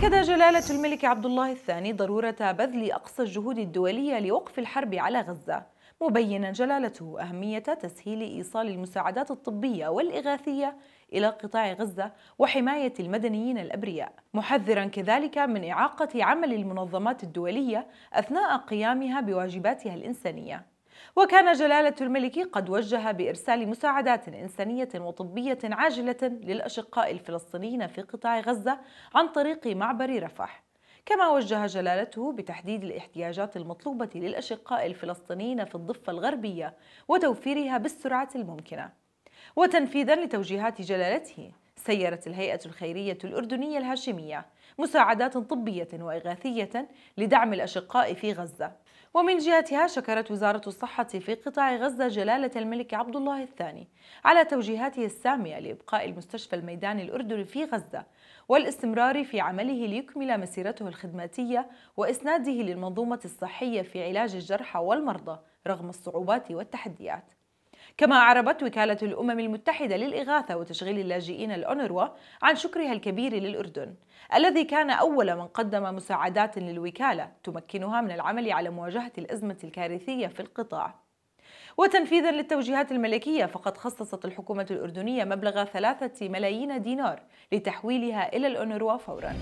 أكد جلالة الملك عبد الله الثاني ضرورة بذل أقصى الجهود الدولية لوقف الحرب على غزة مبينا جلالته أهمية تسهيل إيصال المساعدات الطبية والإغاثية إلى قطاع غزة وحماية المدنيين الأبرياء محذرا كذلك من إعاقة عمل المنظمات الدولية أثناء قيامها بواجباتها الإنسانية. وكان جلالة الملك قد وجه بإرسال مساعدات إنسانية وطبية عاجلة للأشقاء الفلسطينيين في قطاع غزة عن طريق معبر رفح. كما وجه جلالته بتحديد الاحتياجات المطلوبة للأشقاء الفلسطينيين في الضفة الغربية وتوفيرها بالسرعة الممكنة. وتنفيذا لتوجيهات جلالته سيرت الهيئة الخيرية الأردنية الهاشمية مساعدات طبية وإغاثية لدعم الأشقاء في غزة. ومن جهتها شكرت وزارة الصحة في قطاع غزة جلالة الملك عبد الله الثاني على توجيهاته السامية لإبقاء المستشفى الميداني الأردني في غزة والاستمرار في عمله ليكمل مسيرته الخدماتية وإسناده للمنظومة الصحية في علاج الجرحى والمرضى رغم الصعوبات والتحديات. كما أعربت وكالة الأمم المتحدة للإغاثة وتشغيل اللاجئين الأونروا عن شكرها الكبير للأردن الذي كان أول من قدم مساعدات للوكالة تمكنها من العمل على مواجهة الأزمة الكارثية في القطاع. وتنفيذا للتوجيهات الملكية فقد خصصت الحكومة الأردنية مبلغ ثلاثة ملايين دينار لتحويلها إلى الأونروا فورا.